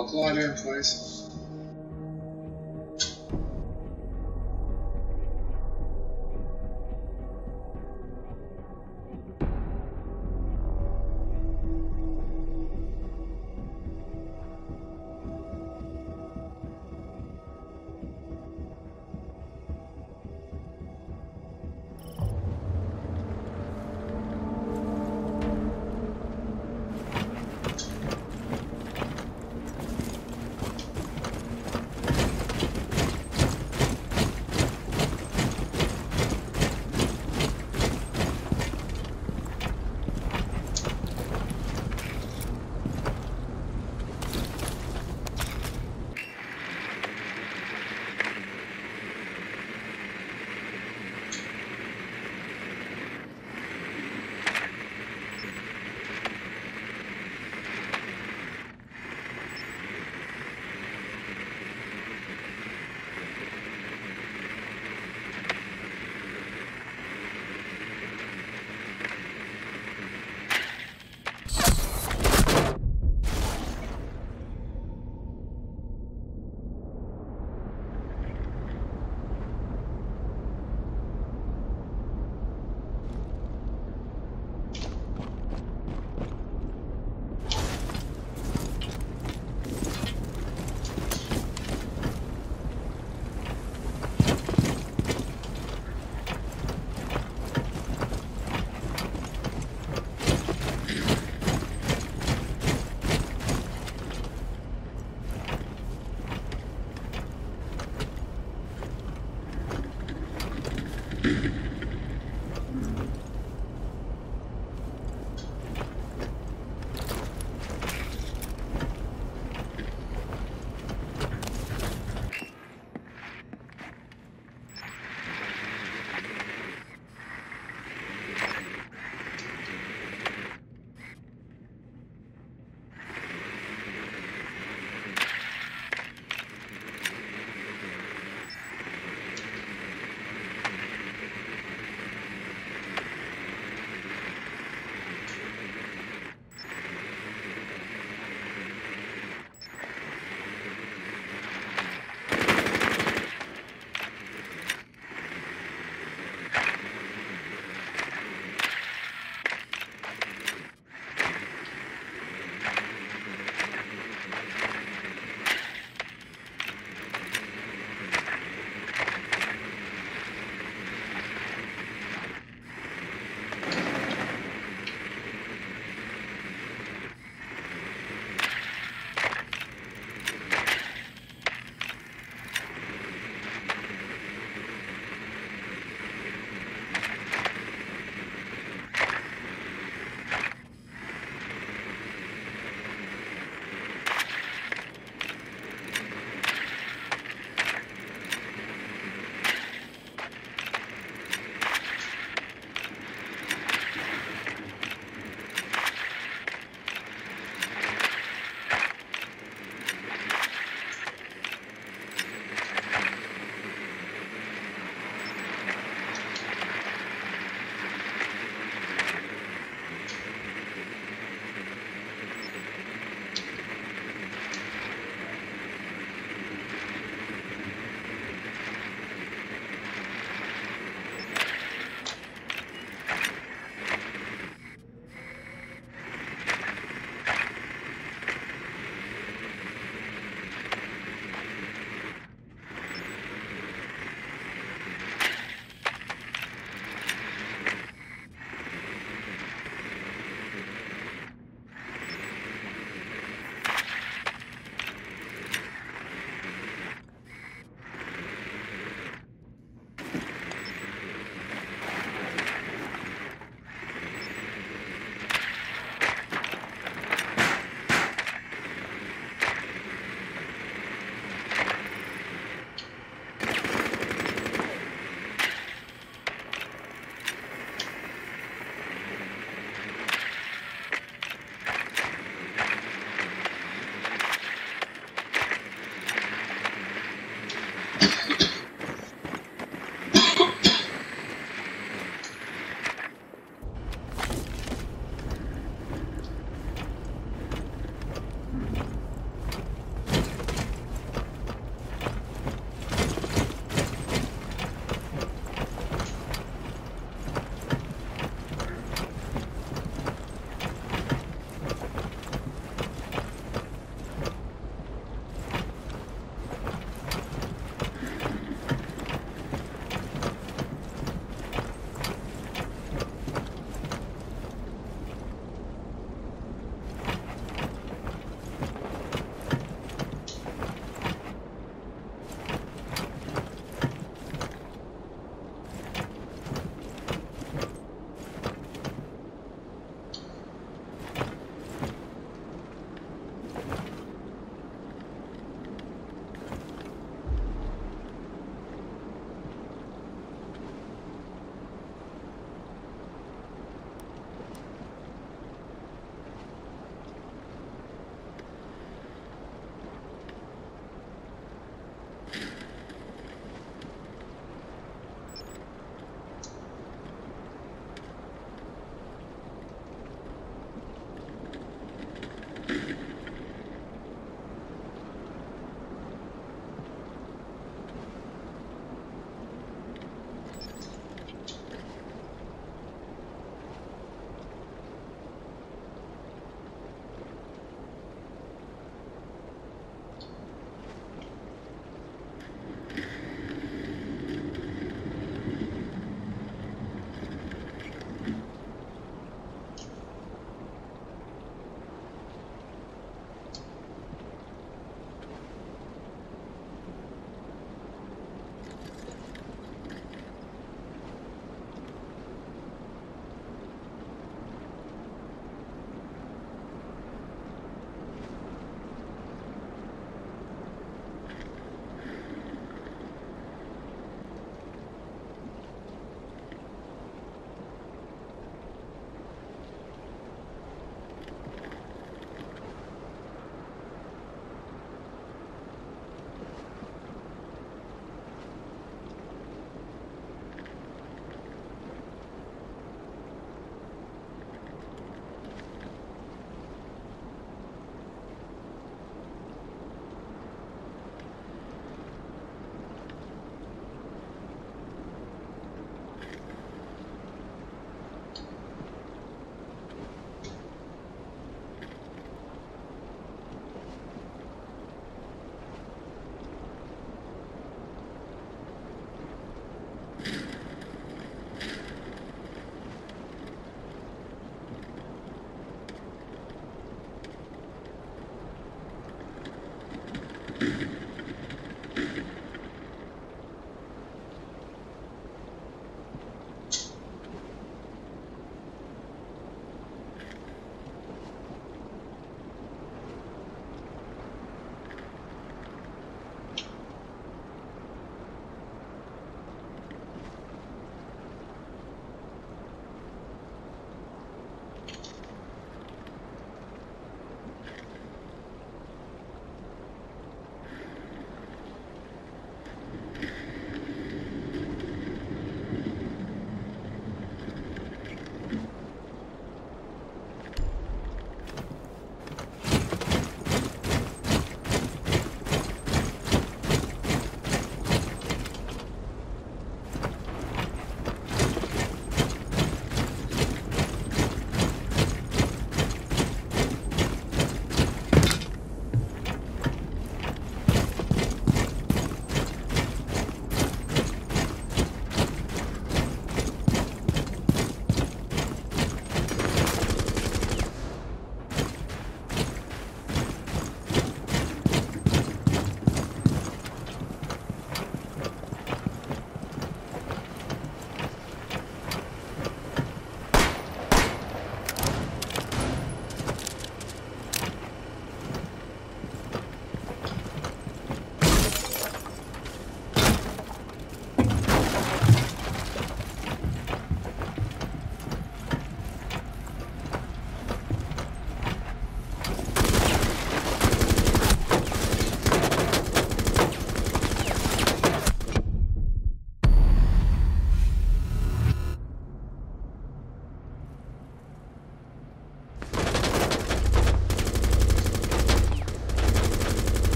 Locklighter, please.